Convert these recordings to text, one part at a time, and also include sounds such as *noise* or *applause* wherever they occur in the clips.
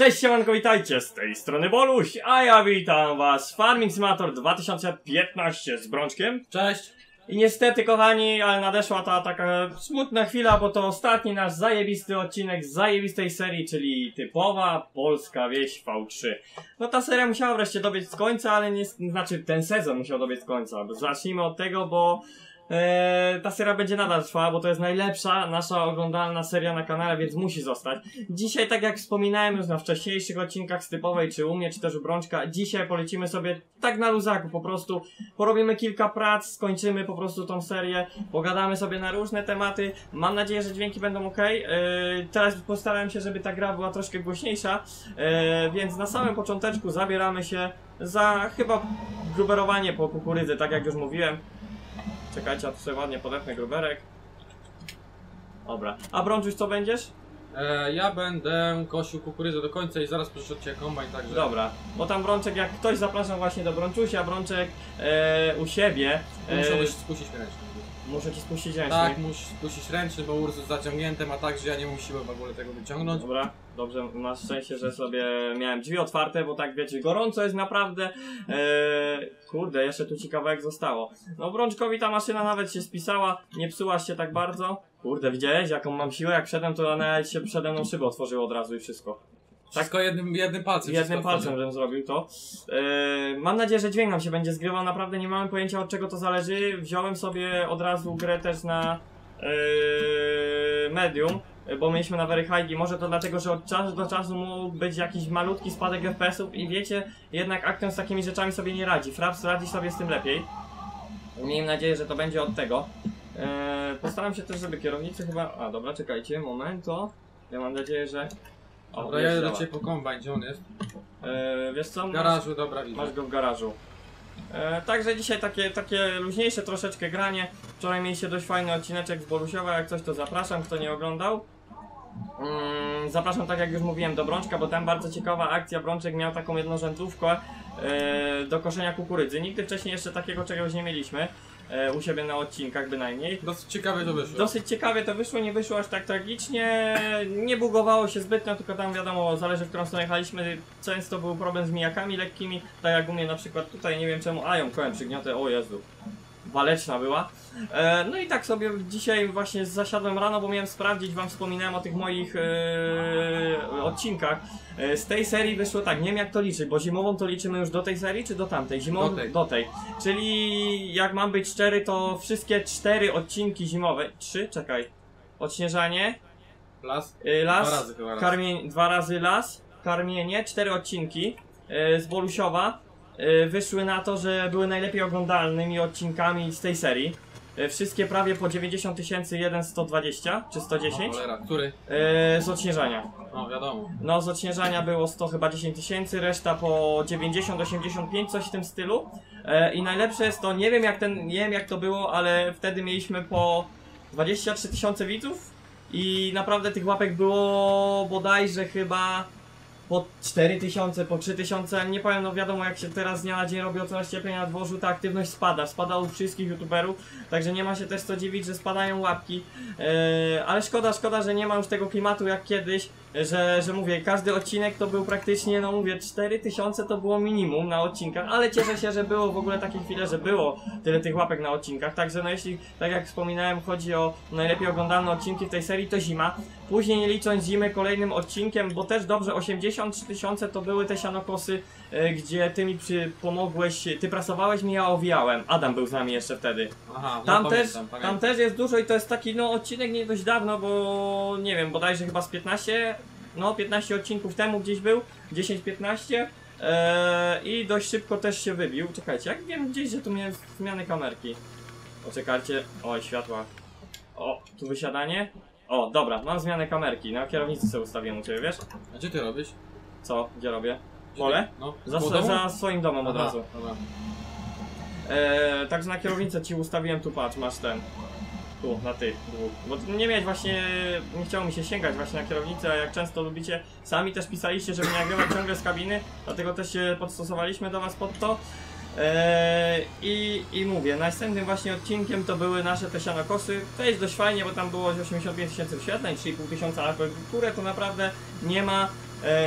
Cześć, siemanko, witajcie, z tej strony Boluś, a ja witam was w Farming Simulator 2015 z Brączkiem. Cześć! I niestety, kochani, ale nadeszła ta taka smutna chwila, bo to ostatni nasz zajebisty odcinek z zajebistej serii, czyli typowa polska wieś V3. No ta seria musiała wreszcie dobiec końca, ale nie, znaczy ten sezon musiał dobiec końca. Zacznijmy od tego, bo e, ta seria będzie nadal trwała, bo to jest najlepsza nasza oglądalna seria na kanale, więc musi zostać. Dzisiaj, tak jak wspominałem już na wcześniejszych odcinkach z typowej, czy u mnie, czy też u Brączka, dzisiaj polecimy sobie tak na luzaku, po prostu porobimy kilka prac, skończymy po prostu tą serię, pogadamy sobie na różne tematy. Mam nadzieję, że dźwięki będą ok. teraz postarałem się, żeby ta gra była troszkę głośniejsza, yy, więc na samym począteczku zabieramy się za chyba gruberowanie po kukurydzy, tak jak już mówiłem. Czekajcie, a tu sobie ładnie podepnę gruberek. Dobra. A Brączuś, co będziesz? E, ja będę kosił kukurydzę do końca i zaraz przyszedł cię kombajn, także... Dobra, bo tam Brączek, jak ktoś zapraszam właśnie do Brączusia, Brączek e, u siebie. E, Musiałbyś spuścić ręczny. muszę ci spuścić ręczny. Tak, musisz spuścić ręczny, bo urs jest zaciągnięty, ma tak, że ja nie mam siły w ogóle tego wyciągnąć. Dobra, dobrze, masz szczęście, że sobie miałem drzwi otwarte, bo tak wiecie, gorąco jest naprawdę. Eee, kurde, jeszcze tu ci kawałek zostało. No Brączkowi ta maszyna nawet się spisała, nie psuła się tak bardzo. Kurde, widziałeś jaką mam siłę, jak wszedłem to nawet się przede mną szybę otworzyło od razu i wszystko. Wszystko jednym, jednym palcem. Jednym palcem, żebym zrobił to. Eee, mam nadzieję, że dźwięk nam się będzie zgrywał. Naprawdę nie mamy pojęcia od czego to zależy. Wziąłem sobie od razu grę też na eee, medium, bo mieliśmy na Very High i może to dlatego, że od czasu do czasu mógł być jakiś malutki spadek FPS-ów i wiecie, jednak Acton z takimi rzeczami sobie nie radzi. Fraps radzi sobie z tym lepiej. Miejmy nadzieję, że to będzie od tego. Eee, postaram się też, żeby kierownicy chyba... A, dobra, czekajcie, momento. Ja mam nadzieję, że... O, Dobra, jadę do ciebie po kombajn, gdzie on jest? Eee, wiesz co? W garażu, dobra, widzę. Masz go w garażu. E, także dzisiaj takie, takie luźniejsze troszeczkę granie. Wczoraj mieliście dość fajny odcineczek z Borusiowa, jak coś to zapraszam, kto nie oglądał. Mm, zapraszam tak jak już mówiłem do Brączka, bo tam bardzo ciekawa akcja. Brączek miał taką jednorzędówkę e, do koszenia kukurydzy. Nigdy wcześniej jeszcze takiego czegoś nie mieliśmy. E, u siebie na odcinkach bynajmniej. Dosyć ciekawe to wyszło. Dosyć ciekawie to wyszło, nie wyszło aż tak tragicznie, nie bugowało się zbytnio, tylko tam wiadomo, zależy w którą stronę jechaliśmy, często był problem z mijakami lekkimi, tak jak u mnie na przykład tutaj, nie wiem czemu, a ją kołem przygniotę, o Jezu, waleczna była. E, no i tak sobie dzisiaj właśnie zasiadłem rano, bo miałem sprawdzić, wam wspominałem o tych moich e, odcinkach. E, z tej serii wyszło tak, nie wiem jak to liczyć, bo zimową to liczymy już do tej serii, czy do tamtej? Zimową Do tej. do tej. Czyli jak mam być szczery, to wszystkie cztery odcinki zimowe. Trzy? Czekaj. Odśnieżanie, Las? y, las, Dwa razy chyba raz. karmień, dwa razy las, karmienie, cztery odcinki y, z Bolusiowa y, wyszły na to, że były najlepiej oglądalnymi odcinkami z tej serii. Y, Wszystkie prawie po 90 tysięcy, jeden 120 czy O, 110 cholera, który? y, z odśnieżania. No, wiadomo. No z odśnieżania było 100 chyba 10 tysięcy, reszta po 90-85, coś w tym stylu. E, I najlepsze jest to, nie wiem jak ten, nie wiem jak to było, ale wtedy mieliśmy po 23 tysiące widzów i naprawdę tych łapek było bodajże chyba po 4 tysiące, po 3 tysiące, nie powiem, no wiadomo jak się teraz z dnia na dzień robi coraz cieplej na dworzu, ta aktywność spada, spada u wszystkich youtuberów, także nie ma się też co dziwić, że spadają łapki, e, ale szkoda, szkoda, że nie ma już tego klimatu jak kiedyś, że, że mówię, każdy odcinek to był praktycznie, no mówię, 4000 to było minimum na odcinkach, ale cieszę się, że było w ogóle takie chwile, że było tyle tych łapek na odcinkach, także no jeśli, tak jak wspominałem, chodzi o najlepiej oglądane odcinki w tej serii, to zima. Później nie licząc zimy kolejnym odcinkiem, bo też dobrze 83 tysiące to były te sianokosy, gdzie ty mi przy, pomogłeś, ty prasowałeś mi, ja owijałem. Adam był z nami jeszcze wtedy. Aha, no Tam też, pamiętam, tam pamiętam. też jest dużo i to jest taki no odcinek nie dość dawno, bo nie wiem, bodajże chyba z 15, no 15 odcinków temu gdzieś był, 10-15 eee, i dość szybko też się wybił. Czekajcie, jak wiem gdzieś, że tu miałem zmiany kamerki. Poczekajcie, oj światła. O, tu wysiadanie. O, dobra, mam zmianę kamerki, na kierownicy sobie ustawiłem u ciebie, wiesz? A gdzie ty robisz? Co, gdzie robię? Pole? No, Za, koło domu? za swoim domem od razu. Dobra. Eee, także na kierownicę ci ustawiłem tu, patrz, masz ten. Tu, na tych dwóch. Bo nie miałeś właśnie, nie chciało mi się sięgać właśnie na kierownicę, a jak często lubicie, sami też pisaliście, żeby nie nagrywać ciągle z kabiny, dlatego też się podstosowaliśmy do was pod to. Eee, i, I mówię, następnym właśnie odcinkiem to były nasze te sianokosy. To jest dość fajnie, bo tam było 85 tysięcy wyświetleń, 3,5 tysiąca, które to naprawdę nie ma e,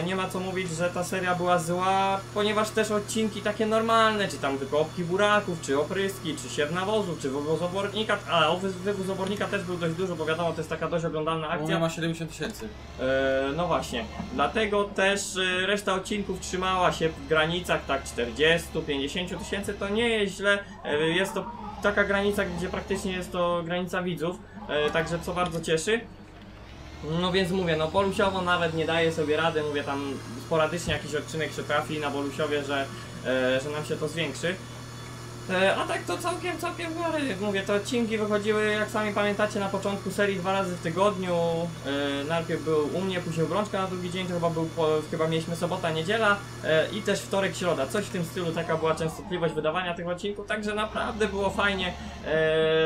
nie ma co mówić, że ta seria była zła, ponieważ też odcinki takie normalne, czy tam wykopki buraków, czy opryski, czy siew nawozów, czy wywóz obornika, a o, wywóz obornika też był dość dużo, bo wiadomo, to jest taka dość oglądalna akcja. mnie ma 70 tysięcy. E, no właśnie, dlatego też e, reszta odcinków trzymała się w granicach tak 40-50 tysięcy, to nie jest źle, e, jest to taka granica, gdzie praktycznie jest to granica widzów, e, także co bardzo cieszy. No więc mówię, no Bolusiowo nawet nie daje sobie rady, mówię tam sporadycznie jakiś odcinek się trafi na Bolusiowie, że, e, że nam się to zwiększy. E, A tak to całkiem, całkiem w miarę. Mówię, te odcinki wychodziły, jak sami pamiętacie, na początku serii dwa razy w tygodniu. E, najpierw był u mnie, później Brączka na drugi dzień, to chyba był, chyba mieliśmy sobota, niedziela i też wtorek, środa. Coś w tym stylu, taka była częstotliwość wydawania tych odcinków, także naprawdę było fajnie.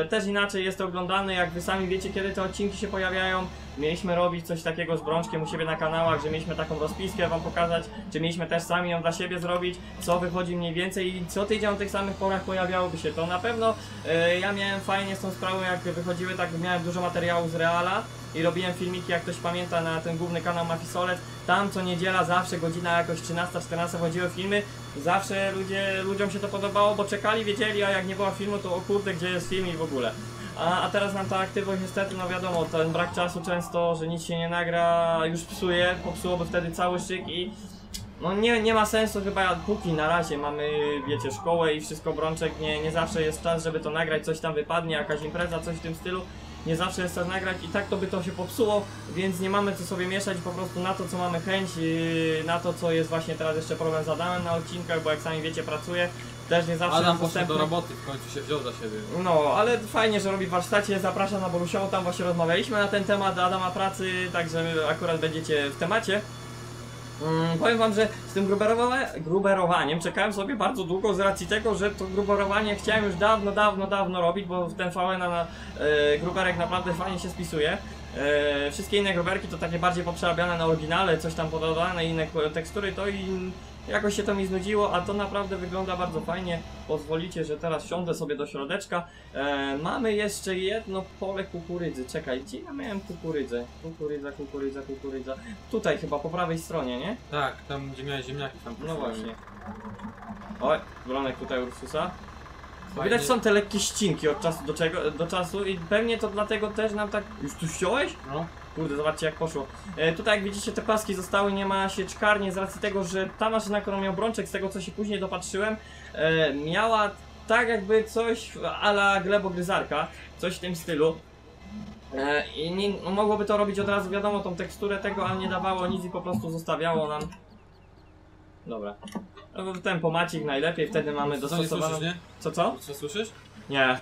Też inaczej jest to oglądane, jak wy sami wiecie, kiedy te odcinki się pojawiają. Mieliśmy robić coś takiego z Brączkiem u siebie na kanałach, że mieliśmy taką rozpiskę wam pokazać, czy mieliśmy też sami ją dla siebie zrobić, co wychodzi mniej więcej i co tydzień o tych samych porach pojawiałoby się. To na pewno e, ja miałem fajnie z tą sprawą, jak wychodziły, tak miałem dużo materiału z Reala i robiłem filmiki, jak ktoś pamięta, na ten główny kanał Mafisolec. Tam co niedziela zawsze godzina jakoś 13-14 chodziły filmy. Zawsze ludzie, ludziom się to podobało, bo czekali, wiedzieli, a jak nie było filmu, to o kurde, gdzie jest film i w ogóle. A, a teraz nam ta aktywność niestety, no wiadomo, ten brak czasu często, że nic się nie nagra, już psuje, popsułoby wtedy cały szyk i no nie, nie ma sensu chyba, póki na razie mamy, wiecie, szkołę i wszystko brączek, nie, nie zawsze jest czas, żeby to nagrać, coś tam wypadnie, jakaś impreza, coś w tym stylu. Nie zawsze jest czas nagrać i tak to by to się popsuło, więc nie mamy co sobie mieszać po prostu na to, co mamy chęć, yy, na to, co jest właśnie teraz jeszcze problem z Adamem na odcinkach, bo jak sami wiecie, pracuję, też nie zawsze Adam poszedł do roboty, w końcu się wziął za siebie. No, ale fajnie, że robi w warsztacie, zapraszam na Borusiową, tam właśnie rozmawialiśmy na ten temat Adama pracy, także akurat będziecie w temacie. Mm, powiem wam, że z tym gruberowa- gruberowaniem czekałem sobie bardzo długo z racji tego, że to gruberowanie chciałem już dawno, dawno, dawno robić, bo ten VN na e, gruberek naprawdę fajnie się spisuje. E, wszystkie inne gruberki to takie bardziej poprzerabiane na oryginale, coś tam podawane, inne tekstury, to i jakoś się to mi znudziło, a to naprawdę wygląda bardzo fajnie. Pozwolicie, że teraz siądę sobie do środeczka. E, mamy jeszcze jedno pole kukurydzy. Czekaj, gdzie ja miałem kukurydzę? Kukurydza, kukurydza, kukurydza. Tutaj chyba po prawej stronie, nie? Tak, tam gdzie miałeś ziemniaki tam No właśnie. Oj, Bronek tutaj Ursusa. Fajnie. Widać są te lekkie ścinki od czasu do, czego, do czasu i pewnie to dlatego też nam tak... Już tu ściąłeś? No, Kurde, zobaczcie jak poszło. E, tutaj jak widzicie te paski zostały, nie ma sieczkarni z racji tego, że ta maszyna, którą miał Brączek, z tego co się później dopatrzyłem, e, miała tak jakby coś ala glebogryzarka, coś w tym stylu. E, I nie, no, mogłoby to robić od razu, wiadomo, tą teksturę tego, ale nie dawało nic i po prostu zostawiało nam. Dobra. No, Tempomacik najlepiej, wtedy mamy co nie dostosowaną... słyszysz, nie? Co, co? Co słyszysz? Nie.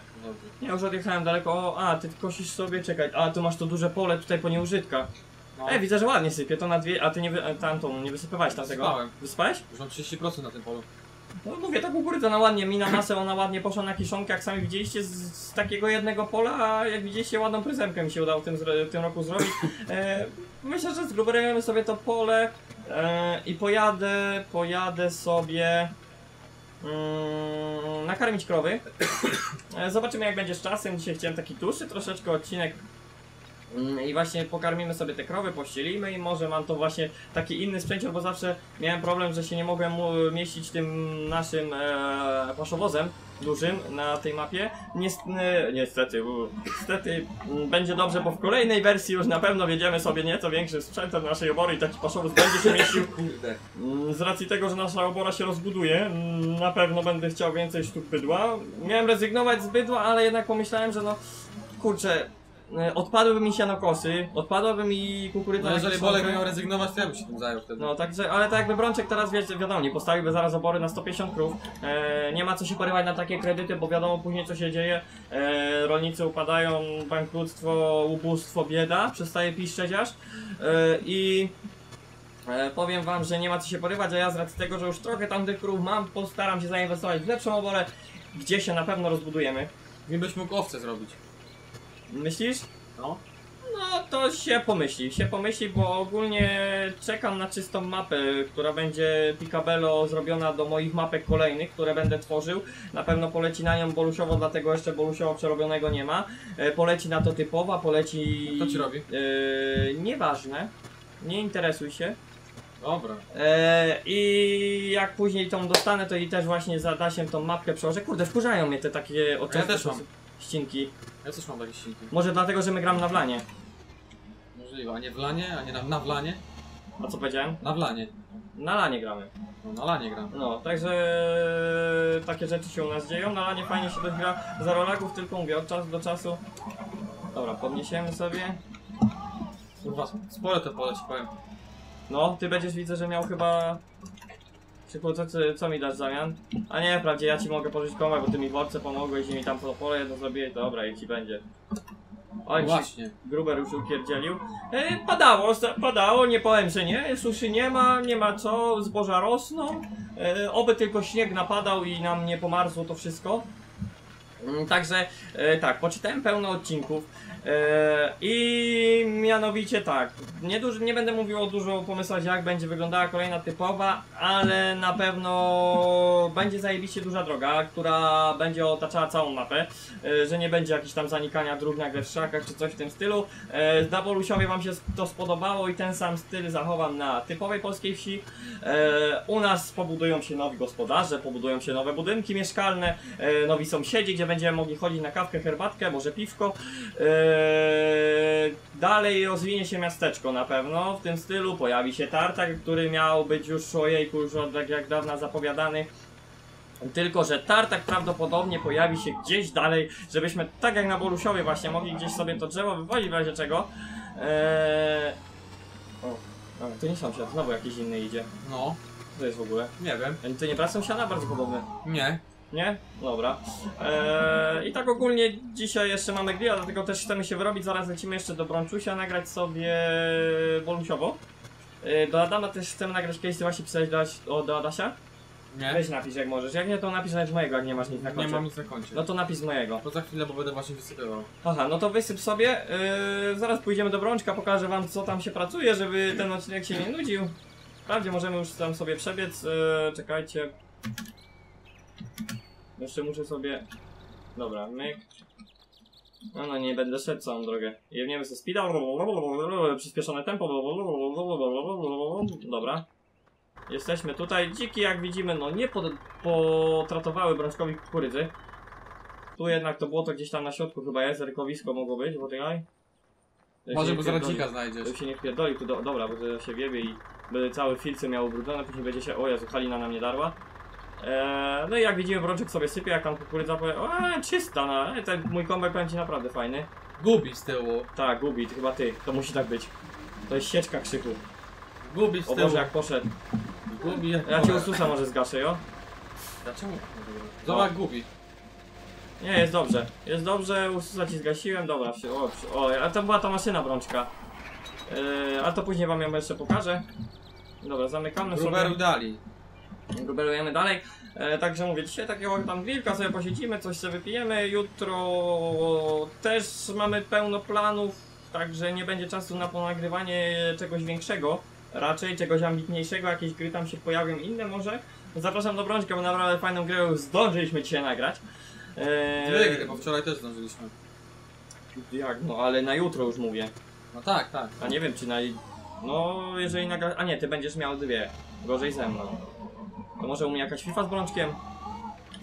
Ja już odjechałem daleko. O, a, ty kosisz sobie, czekaj. A, tu masz to duże pole tutaj po nieużytkach. No, Ej, widzę, że ładnie sypie, to na dwie, a ty nie, wy, e, tamtą, nie wysypywałeś tamtego? Wysypałem. Wysypałeś? już mam 30% na tym polu. No mówię, ta kukurydza na ładnie, mi na masę, ona ładnie poszła na kiszonkę, jak sami widzieliście, z, z takiego jednego pola, a jak widzieliście, ładną pryzemkę mi się udało w tym, w tym roku zrobić. E, myślę, że zgruberujemy sobie to pole e, i pojadę, pojadę sobie nakarmić krowy. E, zobaczymy jak będzie z czasem, dzisiaj chciałem taki dłuższy troszeczkę odcinek Mm, I właśnie pokarmimy sobie te krowy, pościelimy i może mam to właśnie taki inny sprzęcior, bo zawsze miałem problem, że się nie mogłem mieścić tym naszym e, paszowozem dużym na tej mapie. E, niestety, u, niestety mm, będzie dobrze, bo w kolejnej wersji już na pewno wiedziemy sobie nieco większym sprzętem naszej obory i taki paszowóz będzie się mieścił. *laughs* Mm, Z racji tego, że nasza obora się rozbuduje, mm, na pewno będę chciał więcej sztuk bydła. Miałem rezygnować z bydła, ale jednak pomyślałem, że no kurczę, e, odpadłyby mi sianokosy, odpadłaby mi kukurydza No na jeżeli kiszonkę. Bolek miał rezygnować, to ja bym się tym zajął wtedy. No także, ale tak jakby Brączek teraz wie, wiadomo, nie postawiłby zaraz obory na 150 krów. E, nie ma co się porywać na takie kredyty, bo wiadomo później co się dzieje. E, rolnicy upadają, bankructwo, ubóstwo, bieda, przestaje piszczeć aż. E, I e, powiem wam, że nie ma co się porywać, a ja z racji tego, że już trochę tam tych krów mam, postaram się zainwestować w lepszą oborę, gdzie się na pewno rozbudujemy. Mi byś mógł owce zrobić. Myślisz? No. No to się pomyśli, się pomyśli, bo ogólnie czekam na czystą mapę, która będzie Picabello zrobiona do moich mapek kolejnych, które będę tworzył. Na pewno poleci na nią Bolusiowo, dlatego jeszcze Bolusiowo przerobionego nie ma. E, poleci na to typowa, poleci... Kto ci robi? E, nieważne. Nie interesuj się. Dobra. E, I jak później tą dostanę, to i też właśnie za Dasiem tą mapkę przełożę. Kurde, wkurzają mnie te takie Ja też mam. Ścinki. Ja też mam takie ścinki. Może dlatego, że my gram na wlanie. Możliwe, a nie w lanie, a nie na, na wlanie? A co powiedziałem? Na wlanie. Na lanie gramy. No, na lanie gram. No, także takie rzeczy się u nas dzieją. Na lanie fajnie się gra. Zero lagów, tylko mówię, od czasu do czasu. Dobra, podniesiemy sobie. Kurwa, spore to pole ci powiem. No, ty będziesz widzę, że miał chyba... Krzyku, co, co, mi dasz w zamian? A nie, wprawdzie ja ci mogę pożyczyć komę, bo ty mi worce pomogłeś i mi tam pole jedno zrobiłeś. Dobra, i ci będzie. Oj, No właśnie. Gruber już upierdzielił. E, padało, padało, nie powiem, że nie. Suszy nie ma, nie ma co, zboża rosną. E, oby tylko śnieg napadał i nam nie pomarzło to wszystko. Mm, Także e, tak, poczytałem pełno odcinków i mianowicie tak, nie, duży, nie będę mówił o dużo pomysłach jak będzie wyglądała kolejna typowa, ale na pewno będzie zajebiście duża droga, która będzie otaczała całą mapę, e, że nie będzie jakichś tam zanikania dróg nagle w szakach czy coś w tym stylu. E, na Bolusiowie wam się to spodobało i ten sam styl zachowam na typowej polskiej wsi. E, u nas pobudują się nowi gospodarze, pobudują się nowe budynki mieszkalne, e, nowi sąsiedzi, gdzie będziemy mogli chodzić na kawkę, herbatkę, może piwko. E, dalej rozwinie się miasteczko na pewno w tym stylu, pojawi się tartak, który miał być już ojejku, już od tak jak dawna zapowiadany. Tylko, że tartak prawdopodobnie pojawi się gdzieś dalej, żebyśmy tak jak na Borusiowie właśnie mogli gdzieś sobie to drzewo wywozić w razie czego. Eee... O, ale to nie sąsiad, znowu jakiś inny idzie. No, Co to jest w ogóle? nie wiem. To nie praca sąsiada? Bardzo podobny. Nie. Nie? Dobra. Eee, I tak ogólnie dzisiaj jeszcze mamy grilla, dlatego też chcemy się wyrobić. Zaraz lecimy jeszcze do Brączusia, nagrać sobie Bolusiowo. Eee, do Adama też chcemy nagrać kiedyś, ty właśnie pisałeś do, o, do Adasia? Nie. Weź napisz jak możesz. Jak nie, to napisz nawet mojego, jak nie masz nic na Nie koncie. mam nic na koncie. No to napisz mojego. To za chwilę, bo będę właśnie wysypywał. Aha, no to wysyp sobie. Yy, zaraz pójdziemy do Brączka, pokażę wam co tam się pracuje, żeby ten odcinek się nie nudził. Wprawdzie możemy już tam sobie przebiec. Yy, czekajcie. Jeszcze muszę sobie. Dobra, myk. No, no nie będę szedł całą drogę. Jewniemy ze speeda. Przyspieszone tempo. Dobra. Jesteśmy tutaj. Dziki jak widzimy, no nie pod, potratowały brączkowi kukurydzy. Tu jednak to błoto gdzieś tam na środku chyba jest, rykowisko mogło być, bo tutaj. Może bo zaraz dzika znajdziesz. Żeby się nie wpierdoli, tu do, dobra, bo to się wiebie i by cały filce miał ubrudzone, później będzie się, o Jezu, Halina nam nie darła. Eee, no i jak widzimy, Brączek sobie sypie, jak tam kukurydza powie, o, e, czysta, no, e, ten mój kombek ci naprawdę fajny. Gubi z tyłu. Tak, gubi, chyba ty, to musi tak być. To jest sieczka krzyku. Gubi z O tyłu. Boże, jak poszedł. Gubi jak Ja cię ususa może zgaszę, jo? Dlaczego? Zobacz, gubi. Nie, jest dobrze. Jest dobrze, ususa ci zgasiłem, dobra. Przy, o, przy, o, a to była ta maszyna brączka. Yy, a to później wam ją jeszcze pokażę. Dobra, zamykamy Gruberu sobie. dali. Gruberujemy dalej. E, także mówię, dzisiaj takiego tam wilka sobie posiedzimy, coś sobie wypijemy. Jutro też mamy pełno planów, także nie będzie czasu na ponagrywanie czegoś większego. Raczej czegoś ambitniejszego, jakieś gry tam się pojawią, inne może. Zapraszam do Brączka, bo naprawdę fajną grę zdążyliśmy dzisiaj nagrać. E, Dwie gry, bo wczoraj też zdążyliśmy. Jak, no ale na jutro już mówię. No tak, tak. A nie wiem czy na... No, jeżeli nagra... A nie, ty będziesz miał dwie. Gorzej ze mną. To może u mnie jakaś FIFA z Brączkiem?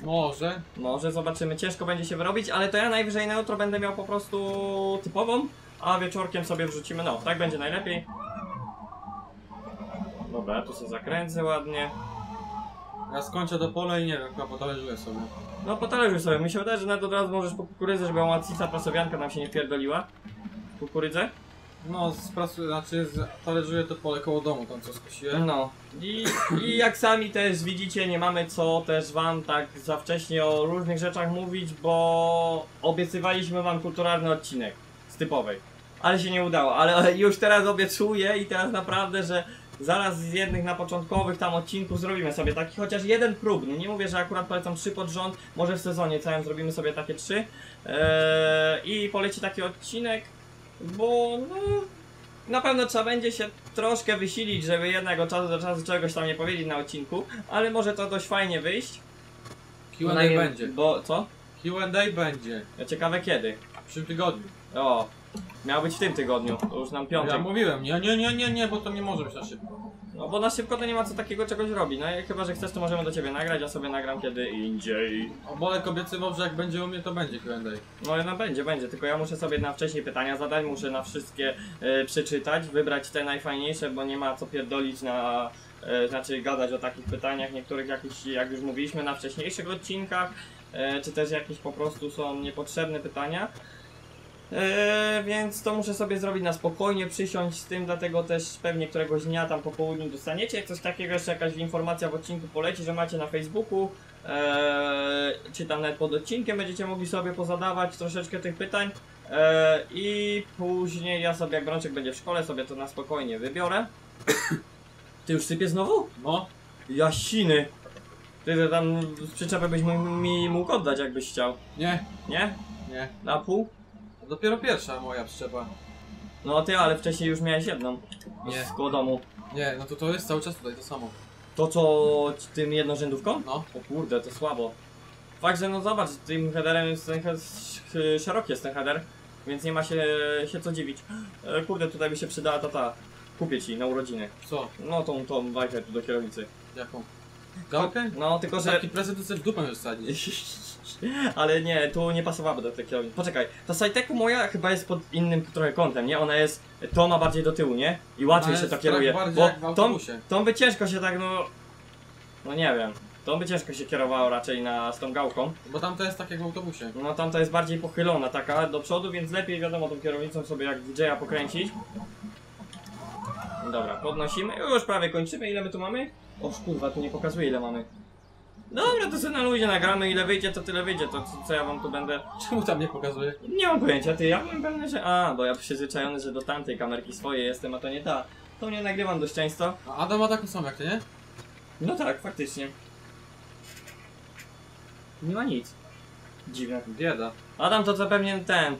Może. Może zobaczymy, ciężko będzie się wyrobić, ale to ja najwyżej na jutro będę miał po prostu typową, a wieczorkiem sobie wrzucimy, no, tak będzie najlepiej. Dobra, tu sobie zakręcę ładnie. Ja skończę to pole i nie wiem, chyba potalerzuję sobie. No potalerzuj sobie, mi się wydaje, że nawet od razu możesz po kukurydzy, żeby łacica prasowianka nam się nie pierdoliła. Kukurydzę? No, spracuję, znaczy z- talerzuję to pole koło domu, tam co skosiłem. No. I, I *clears throat* jak sami też widzicie, nie mamy co też wam tak za wcześnie o różnych rzeczach mówić, bo obiecywaliśmy wam kulturalny odcinek z typowej. Ale się nie udało, ale już teraz obiecuję i teraz naprawdę, że zaraz z jednych na początkowych tam odcinków zrobimy sobie taki chociaż jeden próbny. Nie mówię, że akurat polecam trzy pod rząd, może w sezonie całym zrobimy sobie takie trzy. Eee, I poleci taki odcinek, bo no, na pewno trzeba będzie się troszkę wysilić, żeby jednak od czasu do czasu czegoś tam nie powiedzieć na odcinku, ale może to dość fajnie wyjść. Q&A No będzie. Bo co? Q&A będzie. Ciekawe kiedy. W przyszłym tygodniu. O, Miał być w tym tygodniu, to już nam Ja piątek. mówiłem, nie, nie, nie, nie, nie, bo to nie może być na szybko. No bo na szybko to nie ma co takiego czegoś robić. No i chyba, że chcesz, to możemy do ciebie nagrać, ja sobie nagram kiedy indziej. O Bolek obiecywał, że jak będzie u mnie, to będzie Q&A. No no będzie, będzie, tylko ja muszę sobie na wcześniej pytania zadać, muszę na wszystkie e, przeczytać, wybrać te najfajniejsze, bo nie ma co pierdolić na, e, znaczy gadać o takich pytaniach, niektórych jakichś, jak już mówiliśmy na wcześniejszych odcinkach, e, czy też jakieś po prostu są niepotrzebne pytania. E, więc to muszę sobie zrobić na spokojnie, przysiąść z tym, dlatego też pewnie któregoś dnia tam po południu dostaniecie coś takiego, jeszcze jakaś informacja w odcinku poleci, że macie na Facebooku, e, czy tam nawet pod odcinkiem będziecie mogli sobie pozadawać troszeczkę tych pytań e, i później ja sobie, jak Brączek będzie w szkole, sobie to na spokojnie wybiorę. Ty już sypie znowu? No, Jasiny! Ty to tam z przyczepę byś mi mógł oddać, jakbyś chciał, nie, nie? nie. Na pół? To dopiero pierwsza moja przyczepa. No ty, ale wcześniej już miałeś jedną. Nie. Z koło domu. Nie, no to to jest cały czas tutaj to samo. To co tym jednorzędówką? No, O kurde, to słabo. Fakt, że no zobacz, tym headerem jest ten head, sz- szeroki jest ten header, więc nie ma się, się co dziwić. E, Kurde, tutaj by się przydała ta ta. Kupię ci na urodziny. co? No tą, tą bajkę tu do kierownicy. Jaką? Gałkę? No tylko, że... Taki prezent to sobie w dupę już wsadzić. *laughs* *laughs* Ale nie, tu nie pasowałaby do tej kierownicy. Poczekaj, ta Sajteku moja chyba jest pod innym trochę kątem, nie? Ona jest, to ma bardziej do tyłu, nie? I łatwiej się to kieruje. bardziej Bo jak w tą, autobusie. tą by ciężko się tak, no... No nie wiem. Tą by ciężko się kierowało raczej na, z tą gałką. Bo tam to jest tak jak w autobusie. No tamta jest bardziej pochylona taka do przodu, więc lepiej wiadomo tą kierownicą sobie jak DJ-a pokręcić. Dobra, podnosimy. Już prawie kończymy. Ile my tu mamy? O kurwa, tu nie pokazuje ile mamy. Dobra, to sobie na luzie nagramy. Ile wyjdzie, to tyle wyjdzie. To co, co ja wam tu będę... Czemu tam nie pokazuje? Nie mam pojęcia, ty. Ja byłem pewny, że... A, bo ja przyzwyczajony, że do tamtej kamerki swojej jestem, a to nie ta. To nie nagrywam dość często. A Adam ma taką samą jak ty, nie? No tak, faktycznie. Nie ma nic. Dziwne. Bieda. Adam to zapewnie ten.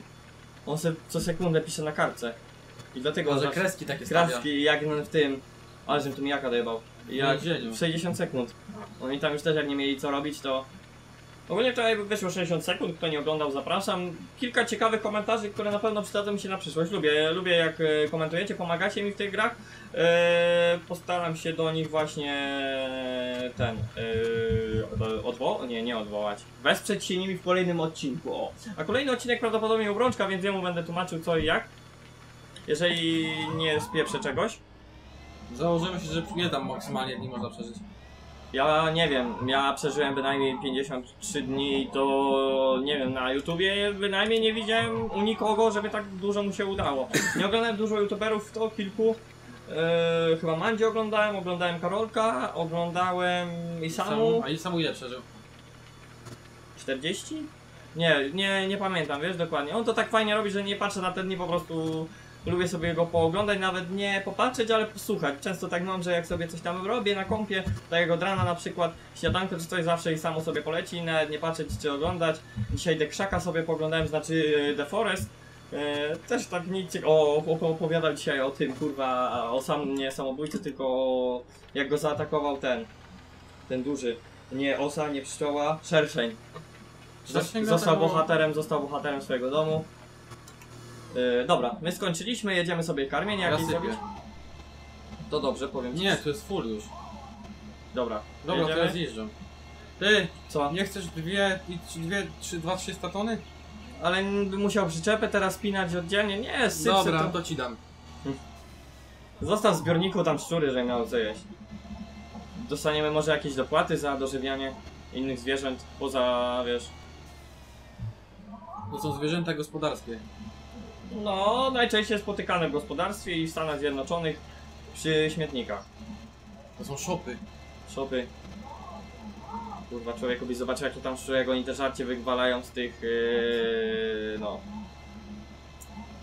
On se co sekundę pisze na kartce. I dlatego Może zawsze- kreski takie stawia. kreski jak w tym. Ale żebym tu mijaka dojebał. Jak więzieniu. w 60 sekund. Oni tam już też jak nie mieli co robić, to. Ogólnie wczoraj wyszło 60 sekund, kto nie oglądał zapraszam. Kilka ciekawych komentarzy, które na pewno przydadzą mi się na przyszłość. Lubię, lubię jak e, komentujecie, pomagacie mi w tych grach. E, postaram się do nich właśnie ten e, odwo nie, nie odwołać. Wesprzeć się nimi w kolejnym odcinku. O. A kolejny odcinek prawdopodobnie u Brączka, więc jemu będę tłumaczył co i jak. Jeżeli nie spieprzę czegoś. Założymy się, że nie tam maksymalnie dni można przeżyć. Ja nie wiem, ja przeżyłem bynajmniej 53 dni i to nie wiem, na YouTubie bynajmniej nie widziałem u nikogo, żeby tak dużo mu się udało. Nie oglądałem dużo YouTuberów, to kilku. Yy, chyba Mandzie oglądałem, oglądałem Karolka, oglądałem Isamu. A i samu ile przeżył? 40? Nie, nie, nie pamiętam, wiesz dokładnie. On to tak fajnie robi, że nie patrzę na te dni, po prostu lubię sobie go pooglądać, nawet nie popatrzeć, ale posłuchać. Często tak mam, że jak sobie coś tam robię na kompie, tak jak od rana na przykład, śniadanko czy coś zawsze i samo sobie poleci, nawet nie patrzeć czy oglądać. Dzisiaj The Krzaka sobie poglądałem, znaczy e, The Forest. E, też tak nic, o, op- opowiadał dzisiaj o tym, kurwa, o sam, nie samobójcy, tylko o, jak go zaatakował ten, ten duży. Nie osa, nie pszczoła, szerszeń. Został bohaterem, został bohaterem swojego domu. Yy, dobra, my skończyliśmy, jedziemy sobie karmienie Ja jakieś sypię. zrobić. To dobrze, powiem ci. Nie, to jest full już. Dobra, Dobra, to jedziemy. ja zjeżdżam. Ty, Co? nie chcesz dwie, i trzy- dwie, trzy, dwa, trzysta tony? Ale bym musiał przyczepę teraz spinać oddzielnie. Nie, syp Dobra, to. to ci dam. Zostaw w zbiorniku tam szczury, że miało co jeść. Dostaniemy może jakieś dopłaty za dożywianie innych zwierząt, poza, wiesz... To są zwierzęta gospodarskie. No, najczęściej spotykane w gospodarstwie i w Stanach Zjednoczonych przy śmietnikach. To są szopy. Szopy. Kurwa, człowieku byś zobaczył jakie tam szczurek oni te żarcie wygwalają z tych, yy, no.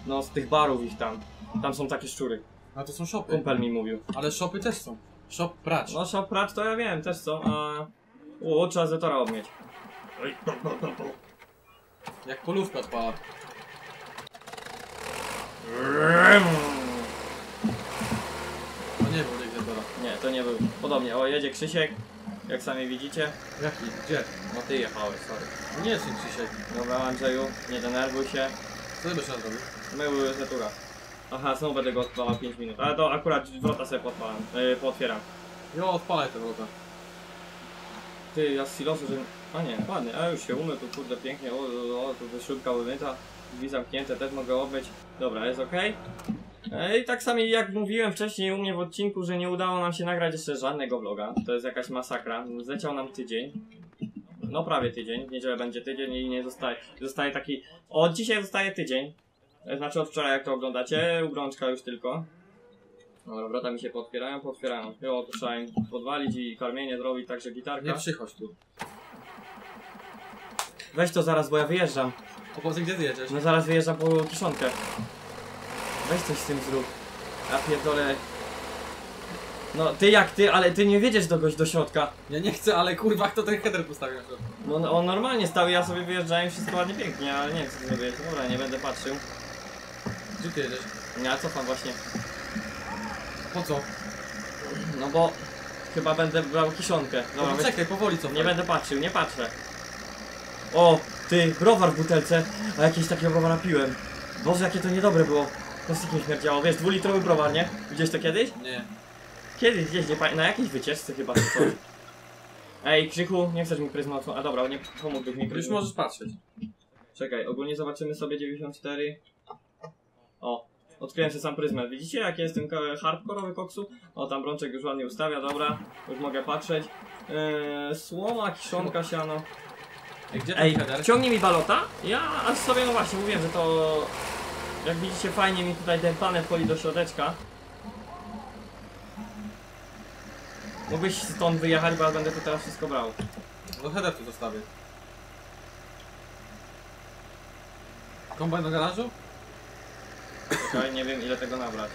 No, z tych barów ich tam. Tam są takie szczury. A to są szopy. Kumpel mi mówił. Ale szopy też są. Shop pracz. No, shop pracz to ja wiem, też są, a... O, trzeba zetora obmieć. Jak polówka odpala. To nie był Legendora. Nie, to nie był. Podobnie, o, jedzie Krzysiek. Jak sami widzicie. Jaki? Gdzie? No ty jechałeś, sorry. To nie jest ten Krzysiek. Dobra, Andrzeju, nie denerwuj się. Co ty byś tam zrobił? Myły zetura. Aha, znowu będę go odpalał 5 minut. Ale to akurat wrota sobie podpalam, yy, pootwieram. Jo, odpalaj te wrota. Ty, ja z silosu, że... A nie, ładnie, a już się umył, tu kurde pięknie, o, o, o tu wyszybka wymyta. Drzwi zamknięte, też mogę obmyć. Dobra, jest ok. I tak samo jak mówiłem wcześniej u mnie w odcinku, że nie udało nam się nagrać jeszcze żadnego vloga. To jest jakaś masakra. Zleciał nam tydzień. No prawie tydzień, w niedzielę będzie tydzień i nie zostaje, zostaje taki... Od dzisiaj zostaje tydzień. E, Znaczy od wczoraj jak to oglądacie, ubrączka już tylko. Dobra, wrota mi się podpierają, podpierają. Jo, tu trzeba im podwalić i karmienie zrobić, także gitarka. Nie przychodź tu. Weź to zaraz, bo ja wyjeżdżam. To powiedz gdzie ty jedziesz? No zaraz wyjeżdżam po kiszonkę. Weź coś z tym zrób. Ja pierdolę. No ty jak ty, ale ty nie wiedziesz do goś do środka. Ja nie chcę, ale kurwa kto ten header postawił na środku? No on- on normalnie stał i ja sobie wyjeżdżałem wszystko ładnie pięknie, ale nie wiem co ty zrobiłeś. Dobra, nie będę patrzył. Gdzie ty jedziesz? Ja cofam właśnie. Po co? No bo chyba będę brał kiszonkę. Dobra, No weź, czekaj, powoli co? nie będę patrzył, nie patrzę. O, ty, browar w butelce, a jakieś takiego browara piłem. Boże, jakie to niedobre było. Plastikiem śmierdziało, wiesz, dwulitrowy browar, nie? Widziałeś to kiedyś? Nie. Kiedyś gdzieś, nie pamiętam, na jakiejś wycieczce chyba czy coś. *laughs* Ej, Krzychu, nie chcesz mi pryzma odsłonić? A dobra, nie pomógłbyś mi Już możesz patrzeć. Czekaj, ogólnie zobaczymy sobie 94. O, odkryłem sobie sam pryzmat. Widzicie jaki jest ten hardkorowy koksu? O, tam Brączek już ładnie ustawia, dobra. Już mogę patrzeć. Eee, słoma, kiszonka, siano. Ej, gdzie ten Ej, header? ciągnie mi balota? Ja aż sobie, no właśnie, mówiłem, że to... Jak widzicie, fajnie mi tutaj ten panel wchodzi do środeczka. Mógłbyś stąd wyjechać, bo ja będę tu teraz wszystko brał. No header tu zostawię. Kombajn do garażu? Czekaj, nie wiem ile tego nabrać.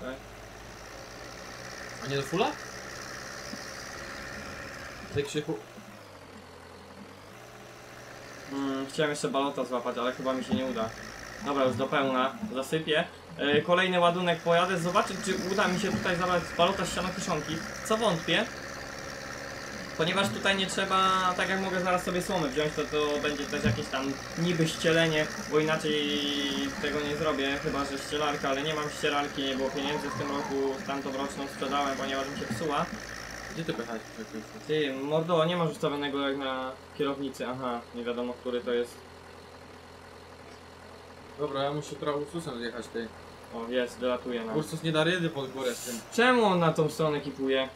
Czekaj. A nie do fulla? Tej krzyku. Mm, chciałem jeszcze balota złapać, ale chyba mi się nie uda. Dobra, już do pełna, zasypię. E, kolejny ładunek pojadę, zobaczyć czy uda mi się tutaj zabrać z balota ściano kiszonki, co wątpię. Ponieważ tutaj nie trzeba, tak jak mogę zaraz sobie słomy wziąć, to to będzie też jakieś tam niby ścielenie, bo inaczej tego nie zrobię, chyba że ścielarka, ale nie mam ścielarki, nie było pieniędzy w tym roku, tamtą roczną sprzedałem, ponieważ mi się psuła. Gdzie ty pychać? Ty, mordo, nie masz ustawionego jak na kierownicy, aha, nie wiadomo który to jest. Dobra, ja muszę trochę Ursusem zjechać tej. O, jest, dolatuje nam. Ursus nie da rydy pod górę z tym. Czemu on na tą stronę kipuje?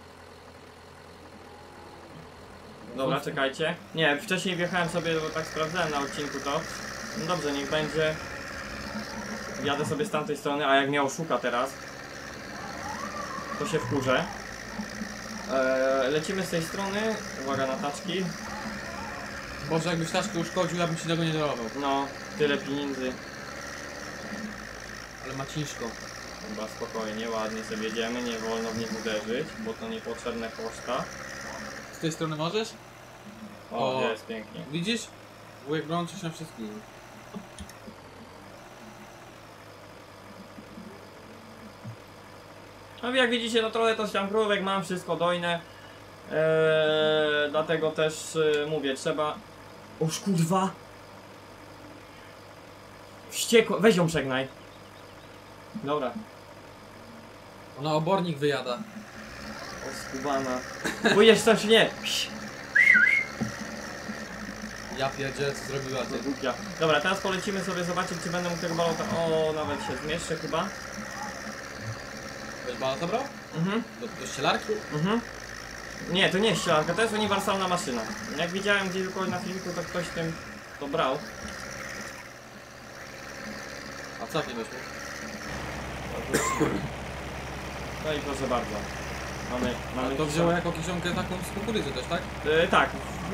Dobra, czekajcie. Nie, wcześniej wjechałem sobie, bo tak sprawdzałem na odcinku to. No dobrze, niech będzie. Jadę sobie z tamtej strony, a jak mnie oszuka teraz, to się wkurzę. Eee, lecimy z tej strony. Uwaga na taczki. Boże, jakbyś taszkę uszkodził, ja bym ci tego nie darował. No, tyle pieniędzy. Ale macińszko. Chyba spokojnie, ładnie sobie jedziemy, nie wolno w nich uderzyć, bo to niepotrzebne koszta. Z tej strony możesz? O, O. jest pięknie. Widzisz? Wujek brączy się na wszystkim. No jak widzicie, no trochę to tam krówek mam, wszystko dojne. Eee, dlatego też e, mówię, trzeba... Oż kurwa! Wściekło, weź ją przegnaj. Dobra, Ona obornik wyjada. o skubana. Pójdziesz tam czy nie? Ja pierdzielę, co zrobiła To ty. głupia. Dobra, teraz polecimy sobie zobaczyć, czy będę mógł tego balota... O, nawet się zmieszczę chyba. Bala brał? Mhm. Do, do ścielarki? Mhm. Nie, to nie jest ścielanka, to jest uniwersalna maszyna. Jak widziałem gdzieś tylko na filmiku, to ktoś tym to brał. A co nie weźmie? No i proszę bardzo. Mamy, mamy Ale to wzięło jako kieszonkę taką z kukurydzy też, tak? E, tak,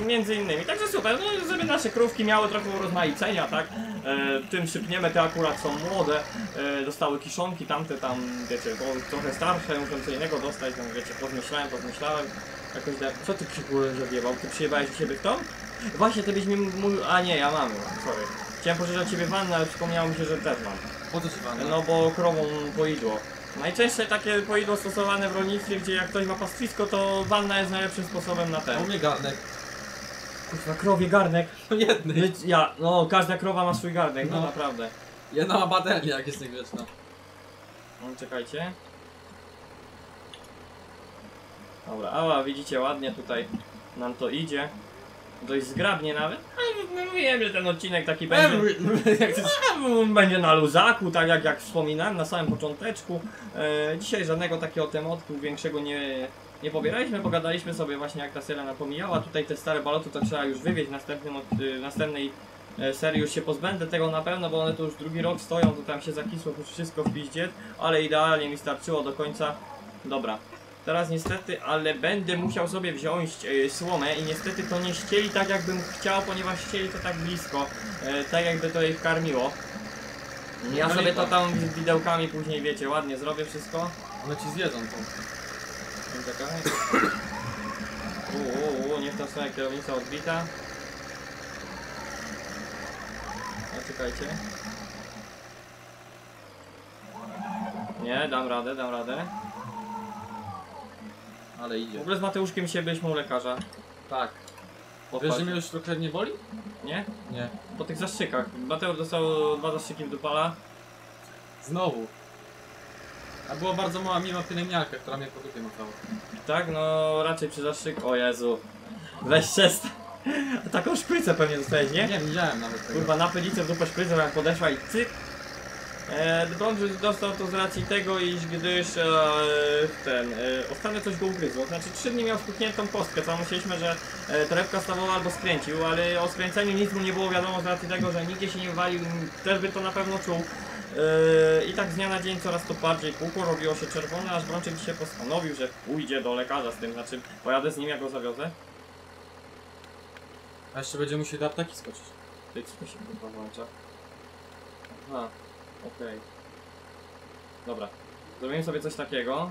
między innymi. Także super, no żeby nasze krówki miały trochę urozmaicenia, tak? E, tym szybniemy, te akurat są młode, e, dostały kiszonki, tamte tam, wiecie, bo trochę starsze, muszą co innego dostać, no wiecie, pozmyślałem, pozmyślałem. Jakoś tak, co ty krzyku zawiewał? Ty przyjebałeś siebie w to? Właśnie, ty byś mi mówił, a nie, ja mam, sorry. Chciałem pożyczyć od ciebie wannę, ale przypomniało mi się, że też mam. Po co ci wanna? No bo krową poidło. Najczęściej takie poidło stosowane w rolnictwie, gdzie jak ktoś ma pastwisko, to wanna jest najlepszym sposobem na ten. mnie garnek. Kurwa, krowie garnek. No jednej. My, ja, no, każda krowa ma swój garnek, no, No. naprawdę. Jedna ma baterię, jak jest niegrzeczna. No, czekajcie. Dobra, ała, widzicie, ładnie tutaj nam to idzie. Dość zgrabnie nawet. Ale no, wiem, że ten odcinek taki będzie. A, *laughs* Będzie na luzaku, tak jak, jak wspominałem na samym począteczku. E, dzisiaj żadnego takiego tematu większego nie, nie pobieraliśmy, pogadaliśmy sobie właśnie jak ta seria nam pomijała. Tutaj te stare baloty to trzeba już wywieźć w następnym, od, y, następnej e, serii już się pozbędę tego na pewno, bo one tu już drugi rok stoją, to tam się zakisło już wszystko w piździe, ale idealnie mi starczyło do końca. Dobra. Teraz niestety, ale będę musiał sobie wziąć e, słomę i niestety to nie ścieli tak jakbym chciał, ponieważ ścieli to tak blisko, e, tak jakby to ich karmiło. Ja No sobie to tam z widełkami później wiecie, ładnie zrobię wszystko. One ci zjedzą to. Czekaj. Uuu, uu, niech ta swoja kierownica odbita. A czekajcie. Nie, dam radę, dam radę. Ale W idzie. ogóle z Mateuszkiem się byliśmy u lekarza. Tak. Wiesz, że mnie już trochę nie boli? Nie? Nie. Po tych zaszczykach. Mateusz dostał dwa zastrzyki w dupala. Znowu. A była bardzo mała miła pielęgniarka, która mnie po dupie macała. Tak, no raczej przy zastrzyku. O Jezu. Weź przestań. Taką szprycę pewnie dostałeś, nie? Nie, widziałem nawet tego. Kurwa, na pelicę w dupę szprycę jak podeszła i cyk. E, dostał to z racji tego, iż gdyż e, ten, e, ostatnio coś go ugryzło. Znaczy trzy dni miał spuchniętą kostkę, co myśleliśmy, że e, torebka stawała albo skręcił, ale o skręceniu nic mu nie było wiadomo z racji tego, że nigdzie się nie walił, też by to na pewno czuł. E, I tak z dnia na dzień coraz to bardziej kółko robiło się czerwone, aż Brączek się postanowił, że pójdzie do lekarza z tym, znaczy pojadę z nim, jak go zawiozę. A jeszcze będzie musiał do apteki skoczyć. Ty, co to się kurwa włącza? Aha, okej. Dobra. Zrobimy sobie coś takiego.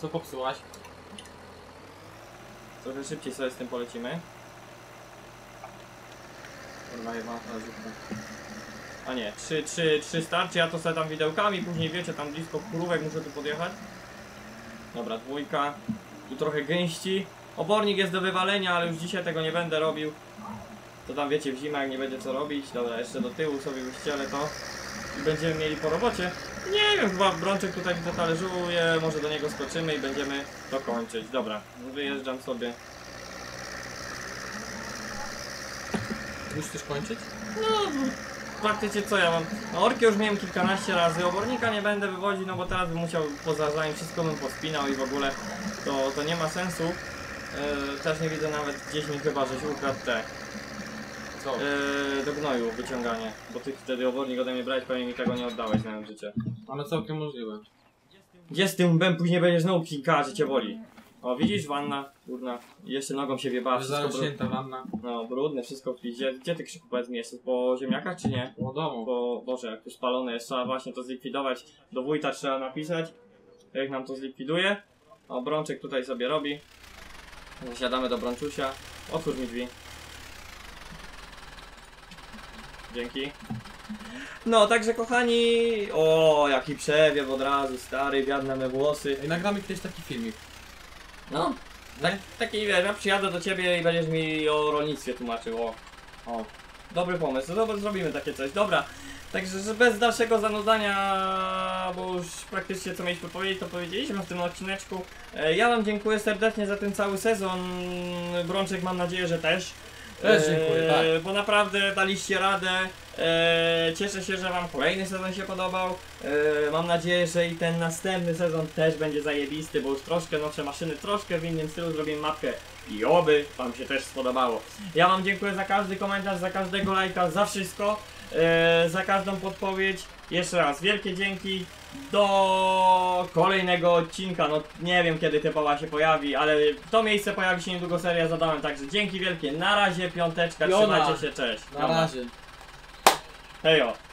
Co popsułaś? Trochę szybciej sobie z tym polecimy. Kurwa, jeba, żółtkę. A nie, trzy, trzy, trzy starczy, ja to sobie tam widełkami, później wiecie, tam blisko kurówek muszę tu podjechać. Dobra, dwójka. Tu trochę gęści. Obornik jest do wywalenia, ale już dzisiaj tego nie będę robił. To tam wiecie, w jak nie będzie co robić. Dobra, jeszcze do tyłu sobie wyścielę to. I będziemy mieli po robocie. Nie wiem, chyba Brączek tutaj widzę talerzuje, może do niego skoczymy i będziemy to kończyć. Dobra, wyjeżdżam sobie. Już chcesz kończyć? No, praktycznie co ja mam? No, orki już miałem kilkanaście razy, obornika nie będę wywodzić, no bo teraz bym musiał poza zanim wszystko bym pospinał i w ogóle to, to nie ma sensu. Yy, też nie widzę nawet gdzieś mi chyba, żeś ukradł te Co? yy, do gnoju wyciąganie, bo ty wtedy obornik ode mnie brałeś, pewnie mi tego nie oddałeś na życie. Ale całkiem możliwe. Gdzie z tym bem później będziesz znowu kinka, że cię boli. O widzisz, wanna, kurna, jeszcze nogą się brud... zarośnięta wanna. no, brudne, wszystko w piździe. Gdzie ty krzyku powiedz mi, jesteś po ziemniakach czy nie? Po domu. Bo Boże, jak tu spalone jest, trzeba właśnie to zlikwidować. Do wójta trzeba napisać, jak nam to zlikwiduje. O, Brączek tutaj sobie robi. Zasiadamy do Brączusia. Otwórz mi drzwi. Dzięki. No, także kochani, o, jaki przewiew od razu, stary, wiatr na me włosy. I nagramy kiedyś taki filmik. No, tak, taki wiesz, ja przyjadę do ciebie i będziesz mi o rolnictwie tłumaczył, o. O, dobry pomysł, dobra, zrobimy takie coś, dobra. Także, że bez dalszego zanudzania, bo już praktycznie co mieliśmy powiedzieć, to powiedzieliśmy w tym odcineczku. E, Ja wam dziękuję serdecznie za ten cały sezon, Brączek mam nadzieję, że też. Też dziękuję, tak. Bo naprawdę daliście radę. E, cieszę się, że wam kolejny sezon się podobał. E, mam nadzieję, że i ten następny sezon też będzie zajebisty, bo już troszkę nowsze maszyny, troszkę w innym stylu zrobimy mapkę i oby wam się też spodobało. Ja wam dziękuję za każdy komentarz, za każdego lajka, za wszystko, e, za każdą podpowiedź. Jeszcze raz wielkie dzięki. Do kolejnego odcinka. No nie wiem kiedy typowa się pojawi, ale to miejsce pojawi się niedługo seria zadałem. Także dzięki wielkie. Na razie piąteczka. Piona. Trzymajcie się, cześć. Na razie. Hey y'all.